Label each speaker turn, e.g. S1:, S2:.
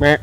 S1: Meh.